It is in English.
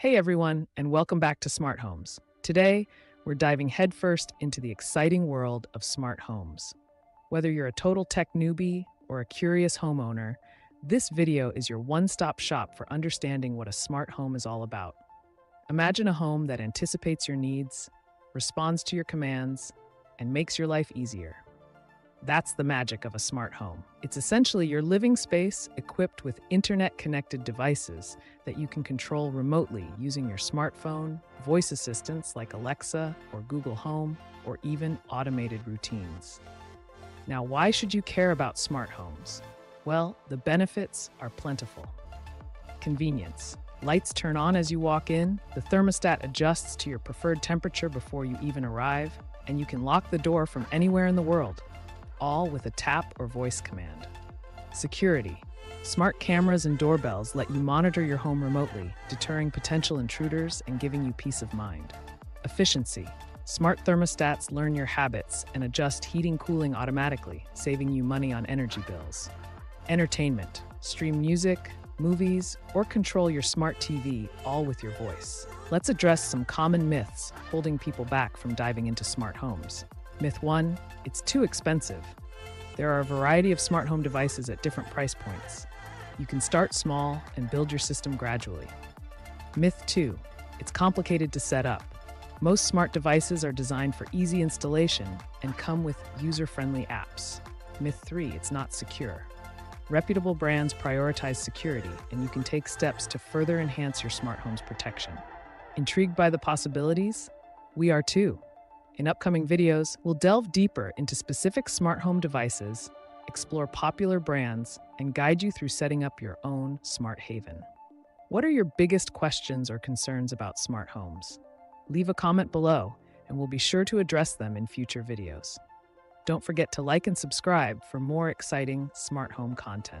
Hey everyone, and welcome back to Smart Homes. Today, we're diving headfirst into the exciting world of smart homes. Whether you're a total tech newbie or a curious homeowner, this video is your one stop shop for understanding what a smart home is all about. Imagine a home that anticipates your needs, responds to your commands, and makes your life easier. That's the magic of a smart home. It's essentially your living space equipped with internet connected devices that you can control remotely using your smartphone, voice assistants like Alexa or Google Home, or even automated routines. Now, why should you care about smart homes? Well, the benefits are plentiful. Convenience. Lights turn on as you walk in, the thermostat adjusts to your preferred temperature before you even arrive, and you can lock the door from anywhere in the world all with a tap or voice command. Security. Smart cameras and doorbells let you monitor your home remotely, deterring potential intruders and giving you peace of mind. Efficiency. Smart thermostats learn your habits and adjust heating cooling automatically, saving you money on energy bills. Entertainment. Stream music, movies, or control your smart TV all with your voice. Let's address some common myths holding people back from diving into smart homes. Myth 1 It's too expensive. There are a variety of smart home devices at different price points. You can start small and build your system gradually. Myth 2 It's complicated to set up. Most smart devices are designed for easy installation and come with user friendly apps. Myth 3 It's not secure. Reputable brands prioritize security, and you can take steps to further enhance your smart home's protection. Intrigued by the possibilities? We are too. In upcoming videos, we'll delve deeper into specific smart home devices, explore popular brands, and guide you through setting up your own smart haven. What are your biggest questions or concerns about smart homes? Leave a comment below, and we'll be sure to address them in future videos. Don't forget to like and subscribe for more exciting smart home content.